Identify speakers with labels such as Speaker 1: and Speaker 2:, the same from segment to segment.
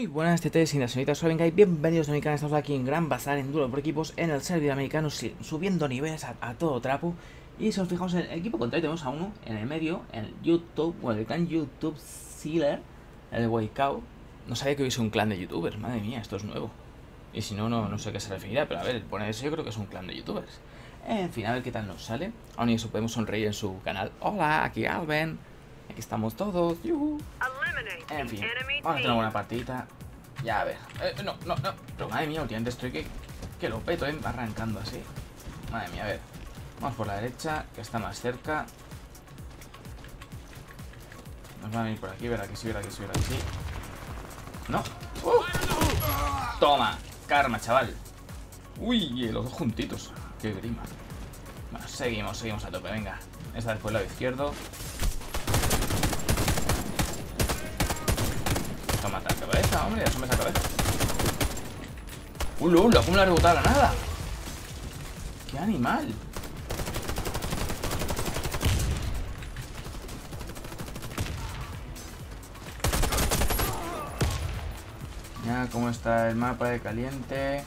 Speaker 1: Muy buenas TTs y señoritas venga y bienvenidos a mi canal, estamos aquí en Gran Bazar en Duro por Equipos en el servidor americano subiendo niveles a, todo trapo. Y si os fijamos en el equipo contrario tenemos a uno en el medio, el YouTube, bueno el clan YouTube Sealer, el Waikao. No sabía que hubiese un clan de youtubers, madre mía, esto es nuevo. Y si no, no, sé a qué se referirá, pero a ver, pone eso yo creo que es un clan de youtubers. En fin, a ver qué tal nos sale. Aún y eso podemos sonreír en su canal. Hola, aquí Alben. Aquí estamos todos. En fin, vamos a tener una partidita. Ya, a ver. Eh, no, no, no. Pero madre mía, últimamente estoy que, que lo peto, ¿eh? Arrancando así. Madre mía, a ver. Vamos por la derecha, que está más cerca. Nos van a venir por aquí, verá que sí, verá que sí, verá que sí. No. ¡Uh! Toma, karma, chaval. Uy, los dos juntitos. Qué grima. Bueno, seguimos, seguimos a tope, venga. Esta vez por el lado izquierdo. Hombre, asome esa cabeza. ¡Uh, uh! ¿Cómo le ha rebotado la nada? ¡Qué animal! Ya, cómo está el mapa de caliente.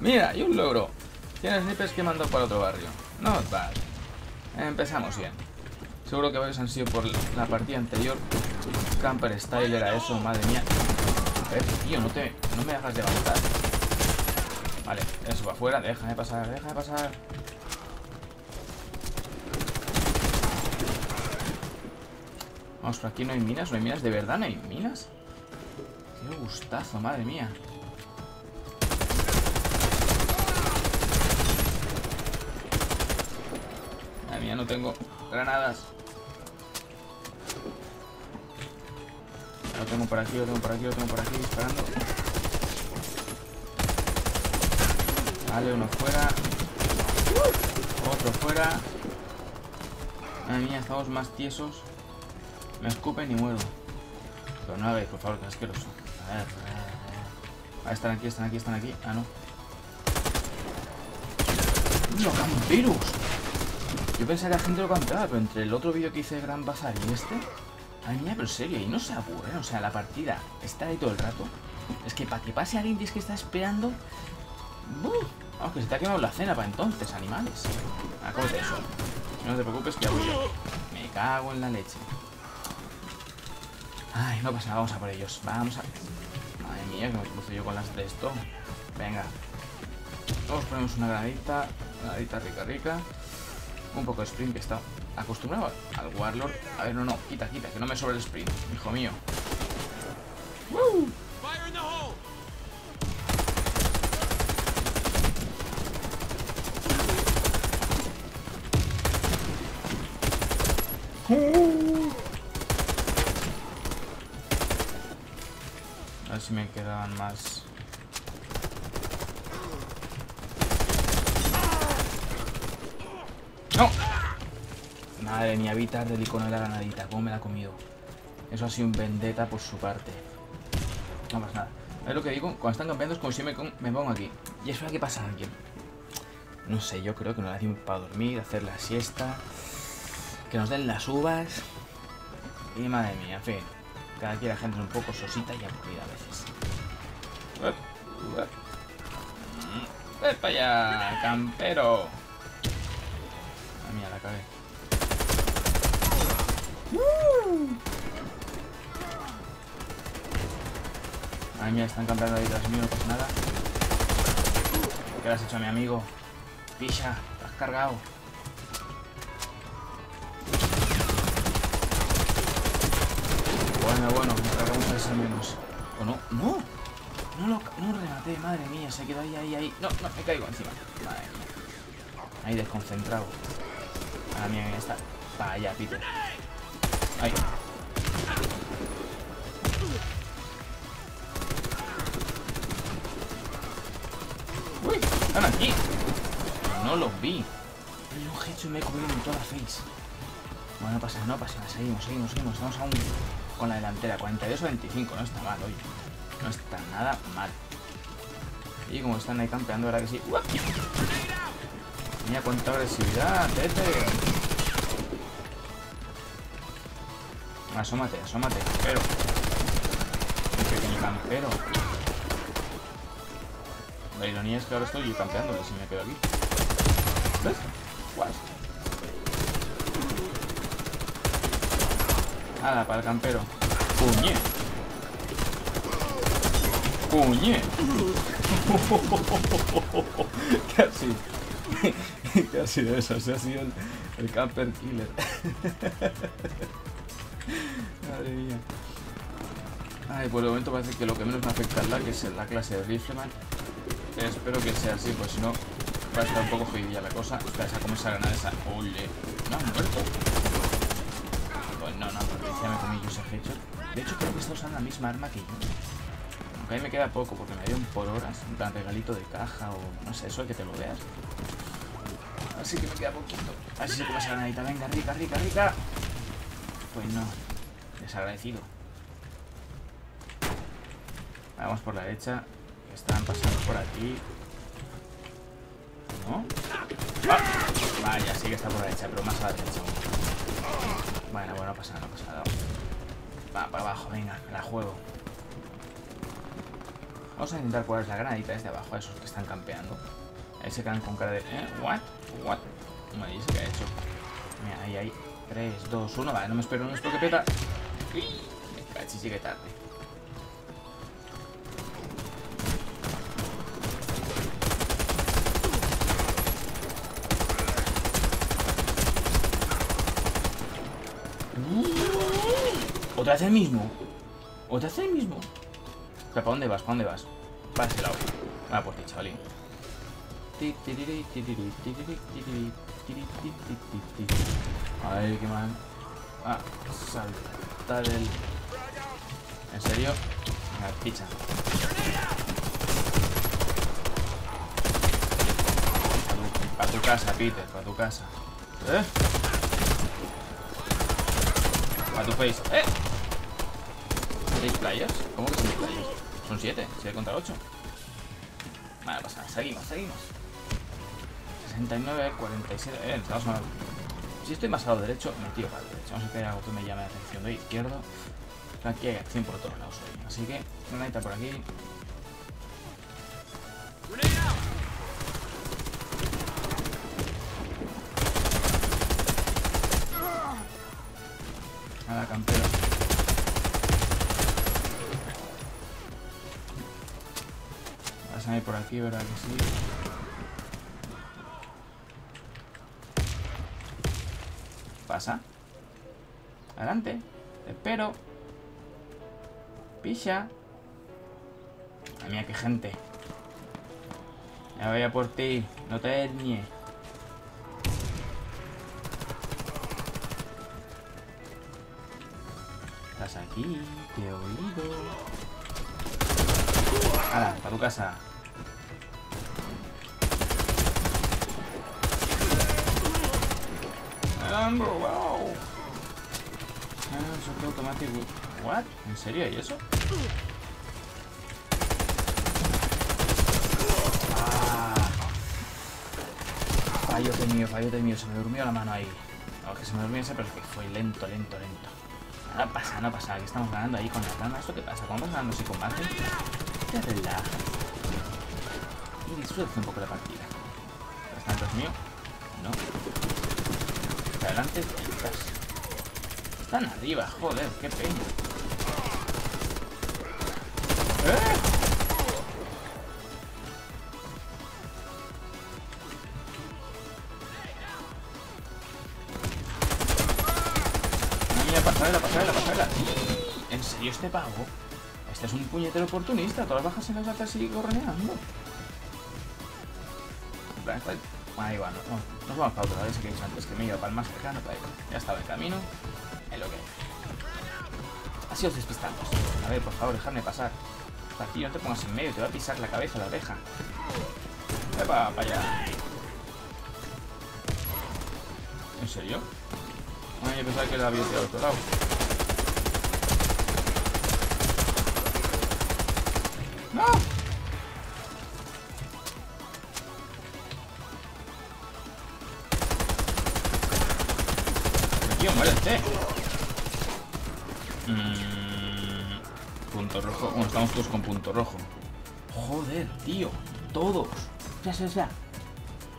Speaker 1: Mira, y un logro. Tienes snipers que mandó para otro barrio. Not bad. Empezamos bien. Seguro que varios han sido por la partida anterior. Camper Style era eso, madre mía. ver, tío, no, te, no me dejas de avanzar. Vale, eso va afuera. Déjame pasar, déjame pasar. Vamos, por aquí no hay minas, no hay minas. ¿De verdad no hay minas? Qué gustazo, madre mía. Madre no tengo granadas. Lo tengo por aquí, lo tengo por aquí, lo tengo por aquí, disparando. Vale, uno fuera. Otro fuera. Madre mía, estamos más tiesos. Me escupen y muero. Pero no hagáis, por favor, que asqueroso. A ver, a ver, están aquí, están aquí, están aquí. Ah, no. ¡Los camperos! Yo pensaba que la gente lo campeaba, pero entre el otro vídeo que hice de Gran Bazar y este... Ay, mía, pero serio, y no se aburre, o sea, la partida está ahí todo el rato. Es que para que pase alguien tienes que está esperando... Vamos, que se te ha quemado la cena para entonces, animales. Acóbate eso. No te preocupes que hago yo. Me cago en la leche. Ay, no pasa nada, vamos a por ellos. Vamos a... Madre mía, que me cruzo yo con las de esto. Venga. Todos ponemos una granadita. Granadita rica, rica. Un poco de sprint que está acostumbrado al Warlord. A ver, no, no, quita, quita, que no me sobre el sprint, hijo mío. A ver si me quedaban más ¡No! Madre mía, evitar del icono de la ganadita. ¿Cómo me la ha comido? Eso ha sido un vendetta por su parte. No pasa nada. Es lo que digo, cuando están campeando es como si me, me pongo aquí. ¿Y eso qué pasa aquí? No sé, yo creo que no da tiempo para dormir, hacer la siesta. Que nos den las uvas. Y madre mía, en fin. Cada quien la gente es un poco sosita y aburrida a veces. ¡Ven para allá, campero! Ay, mía, están cambiando ahí tras mío, no pasa nada. ¿Qué le has hecho a mi amigo? Pisha, te has cargado. Bueno, bueno, me cargamos a ese menos. ¿O no? ¡No! No lo, rematé, madre mía, se quedó ahí, ahí, ahí. No, no, me caigo encima. Madre. Ahí desconcentrado. Ah, mía, está. Vaya, Peter. Ahí. ¡Uy! ¡Están aquí! No los vi. Un hecho y me he comido en toda la face. Bueno, no pasa, no pasa. Seguimos, seguimos, seguimos. Estamos aún con la delantera. 42 25. No está mal, oye. No está nada mal. Y como están ahí campeando, ahora que sí. Mira cuánta agresividad, tete. Asómate, asómate, campero. Un pequeño campero. La ironía es que ahora estoy campeándole si me quedo aquí. ¿Ves? Guay. Nada, para el campero. ¡Puñe! ¡Puñe! Casi. Casi de eso. Se ha sido el, el camper killer. Madre mía. Ay, por el momento parece que lo que menos me afecta es la que es la clase de Rifleman. Espero que sea así, pues si no va a estar un poco jodida la cosa. Espera, esa como esa granada esa. Ole. No han muerto. Pues no, no, porque ya me comí yo ese hecho. De hecho, creo que está usando la misma arma que yo. Aunque a mí me queda poco, porque me dieron por horas. Un regalito de caja o no sé, eso de que te lo veas. Así que me queda poquito. A ver si se come esa granadita. Venga, rica, rica, rica. Pues no. Desagradecido. Vamos por la derecha. Están pasando por aquí. ¿No? ¡Ah! Vaya, sí que está por la derecha, pero más a la derecha. Bueno, bueno, no pasa nada, no pasa nada. Va, para abajo, venga, la juego. Vamos a intentar cuál la granadita desde abajo, a esos que están campeando. Ahí se quedan con cara de... ¿Eh? ¿What? ¿What? Me dice que ha hecho. Mira, ahí, ahí. 3, 2, 1. Vale, no me espero, no me espero que peta. Cachi, sigue tarde. ¿Otra vez el mismo? ¿Otra vez el mismo? ¿para dónde vas? ¿Para dónde vas? Para ese lado. Va por ti, chavalín. A ver, qué mal. Ah, saltar el... ¿En serio? Venga, picha. Para tu casa, Peter, para tu casa. ¿Eh? Para tu face. ¡Eh! ¿Seis players? ¿Cómo que seis players? Son siete, siete contra ocho. Vale, pasa, seguimos, seguimos. 69, 47. Eh, estamos mal. Si estoy más a lado derecho, me tiro para el derecho. Vamos a hacer algo que me llame la atención de izquierdo. Aquí hay acción por todos lados hoy. Así que, una por aquí. Nada, campero. Vas a ir por aquí, ¿verdad que sí? Pasa. Adelante. Te espero. Picha. Ay, mía, qué gente. Ya voy a por ti. No te etnie. Estás aquí. Te he oído. Hala, para tu casa. Robado. Ah, automático. ¿What? ¿En serio? ¿Y eso? Ah. Fallo de mío, fallo de mío. Se me durmió la mano ahí. No, que se me durmió ese, pero es que fue lento, lento, lento. No pasa, no pasa. Que estamos ganando ahí con la rana. ¿Esto qué pasa? ¿Cómo vas ganando sin combate? Te relajas. Y disfrutas un poco la partida. ¿Bastante es mío? No. Adelante, chicas. Están arriba, joder, qué pena. ¡Eh! Mira, pasarela, pasarela, pasarela. ¿En serio este pavo? Este es un puñetero oportunista. Todas las bajas se las hace así gorroneando. Ahí va, no, no, nos vamos para otro lado, ese que he antes, que me iba para el más cercano, para. Ya estaba en camino, Así os despistamos. A ver, por favor, dejadme pasar. Aquí no te pongas en medio, te va a pisar la cabeza la oreja. Va para allá. ¿En serio? Ay, yo pensaba que la había tirado otro lado. Mm, punto rojo. Bueno, estamos todos con punto rojo. Joder, tío. Todos. Ya, ya, ya.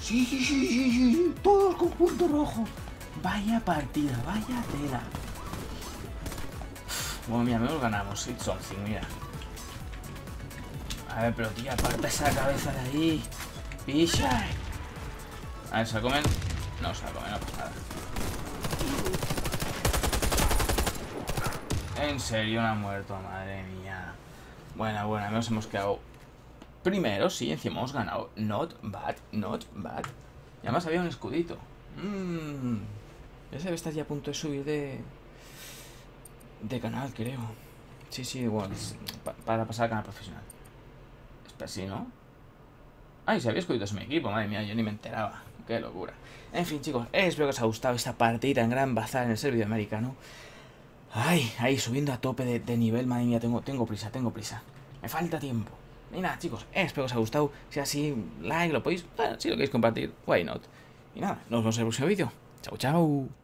Speaker 1: Sí, sí, sí, sí, sí, Todos con punto rojo. Vaya partida, vaya tela. Bueno, mira, menos ganamos. It's something, mira. A ver, pero tío, aparta esa cabeza de ahí. Pisha. A ver, ¿se la comen? No, se la comen, no pasa nada. En serio, no ha muerto, madre mía. Buena, buena, menos hemos quedado primero, sí, encima hemos ganado. Not bad, not bad. Y además había un escudito. Mmm. Ese está ya a punto de subir de. de canal, creo. Sí, sí, igual. para pasar al canal profesional. Espera, sí, ¿no? Ay, se había escuditos en mi equipo, madre mía, yo ni me enteraba. Qué locura. En fin, chicos, espero que os haya gustado esta partida en gran bazar en el servidor americano. Ay, ahí subiendo a tope de, nivel, madre mía, tengo, tengo prisa, tengo prisa. Me falta tiempo. Y nada, chicos, espero que os haya gustado. Si así, like, lo podéis, si lo queréis compartir, why not. Y nada, nos vemos en el próximo vídeo. Chao, chao.